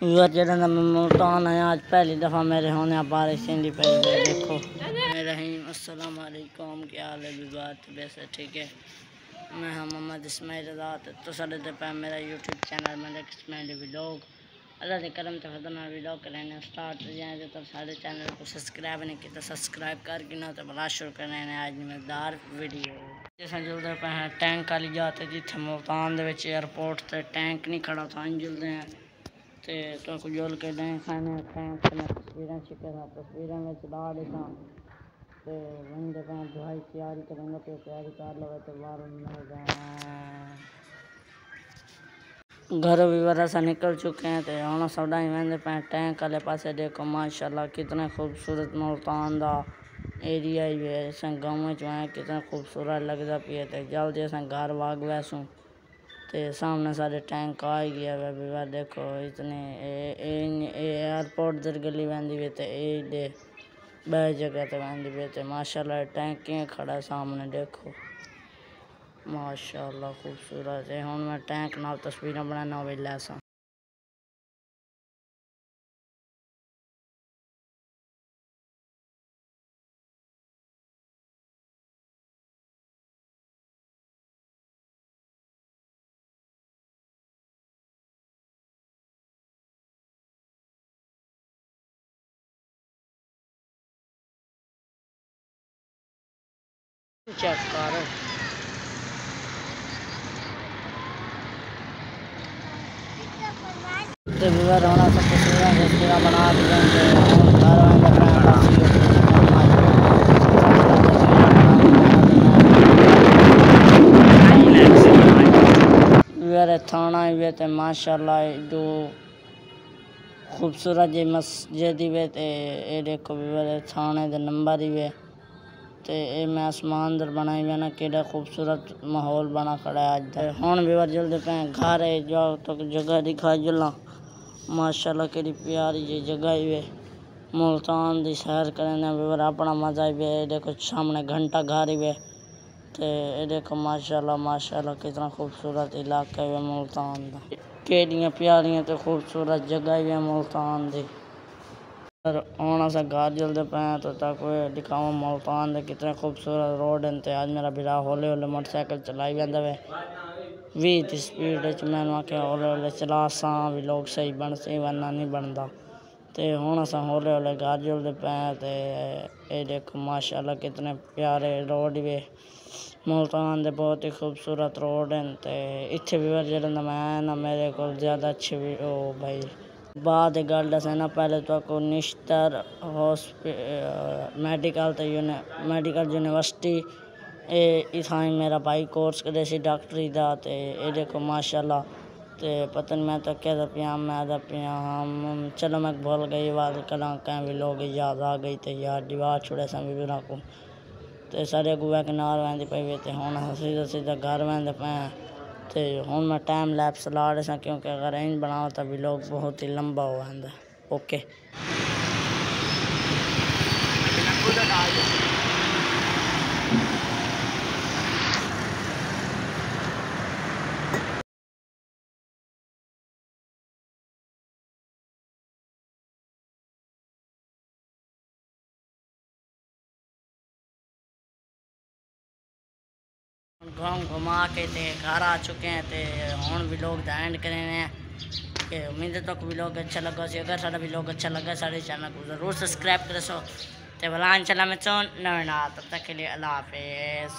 جہاں میں ملتان آیا آج پہلی دفعہ میرے ہونے بارش نہیں پہ دیکھو۔ رحیم، السلام علیکم، کیا حال ہے بھی بات؟ ویسے ٹھیک ہے۔ میں ہوں محمد اسماعیل رضا تو سارے پہ میرا یوٹیوب چینل میں اسماعیل ولاگ اللہ کے کرم تو خطرہ ولاگ کرنے سٹارٹ جائیں تو سارے چینل کو سبسکرائب نہیں کیا تو سبسکرائب کر کے نہ تو بلا شروع کرنے آج مزدار ویڈیو۔ جیسا جلدے پہ ہیں ٹینک والی جاتے جتھے ملتان دے وچ ایئرپورٹ تے ٹینک نہیں کھڑا تھا ان جلدے ہیں۔ تے تو کو جول کے دیں کھانے ٹینک میں تصویریں چکے تھا تصویریں میں چلا دے تھا تے بندے پہ دعائی تیاری کریں تے تیاری کر لو تے باروں گھر بھی بڑا سا نکل چکے ہیں، تے ہونا سوڈا ہی ویندے پہ ٹینک والے پاسے دیکھو، ماشاءاللہ کتنے خوبصورت ملتان دا ایریا ہی ہے۔ اسیں گاؤں جو ہیں خوبصورت لگتا پی تے جلدی اسیں گھر واگ ویسوں۔ تے سامنے سارے ٹینک آ گیا ہے بھی بار دیکھو اتنے ایئرپورٹ در گلی ویندی بھی تے اے، دے بے جگہ تے ویندی بھی تے، ماشاءاللہ ٹینک کیں کھڑا سامنے دیکھو۔ ماشاءاللہ خوبصورت ہے۔ ہون میں ٹینک نال تصویریں بنانا ہوئی لیسا چیک کرو تے بھی سب تصویریں تصویریں بنا دیں تے گھر تھانہ بھی تے ماشاءاللہ جو خوبصورت جی مسجد بھی تے اے دیکھو بھی میرے تھانے دے نمبر ہی تے اے میں آسمان در بنائی بھی کیڑا خوبصورت ماحول بنا کھڑا ہے آج دے ہون بھی ور جلدے پہ گھر ہے، جاؤ تو جگہ دکھا جلا ماشاءاللہ کیڑی پیاری جی جگہ ہی ملتان دی سیر کرنے بھی اپنا مزہ بھی ہے دیکھو سامنے گھنٹہ گھر ہی تے اے دیکھو ماشاءاللہ ماشاءاللہ کتنا خوبصورت علاقہ ہے ملتان دا۔ کیڑیاں پیاریاں تے خوبصورت جگہ ہے ملتان دی۔ اور آنا سا گھر جلدے پہ تو تک دکھاؤں ملتان دے، کتنے خوبصورت روڈ ہیں تے آج میرا بیرا ہولے ہولے موٹر سائیکل چلائی بیندہ وے۔ وی تی سپیڈ ہے میں نے کہ ہولے ہولے چلا ساں بھی لوگ صحیح بن سی، ورنہ نہیں بندا۔ تے ہونا سا ہولے ہولے گھر جلدے پہ تے اے دیکھو، ماشاءاللہ کتنے پیارے روڈ وے۔ ملتان دے بہت ہی خوبصورت روڈ ہیں تے اتھے بھی ورجلندہ میں نا میرے کو زیادہ اچھے بھی او بھائی بعد گل دسے پہلے تو کو نشتر میڈیکل تے میڈیکل یونیورسٹی، اے اتھائیں میرا بھائی کورس کرے سی، ڈاکٹری دا تے اے دیکھو ماشاءاللہ تے پتہ نہیں میں تو کہہ دا پیاں، میں دا پیاں، ہم چلو میں بھول گئی، وال کلاں کہیں بھی لوگ یاد آ گئی تے یار دیوار چھوڑے سن بھی بنا کو تے سارے گویا کنار ویندی پئی وی تے ہون سیدھا سیدھا گھر ویندے پئے تے ہون میں ٹائم لیپس لا رہے سن کیونکہ اگر این بناو تا بھی لوگ بہت ہی لمبا ہو ویندا گھوم گاؤں گھما کے تے گھر آ چکے ہیں تے ہون بھی لوگ دا اینڈ کرے ہیں۔ کہ امید تک بھی لوگ اچھا لگا سی اگر سارا بھی لوگ اچھا لگا سارے چینل کو ضرور سبسکرائب کرے سو تے بلان چلا میں چون نونا تب تک کے لیے اللہ حافظ۔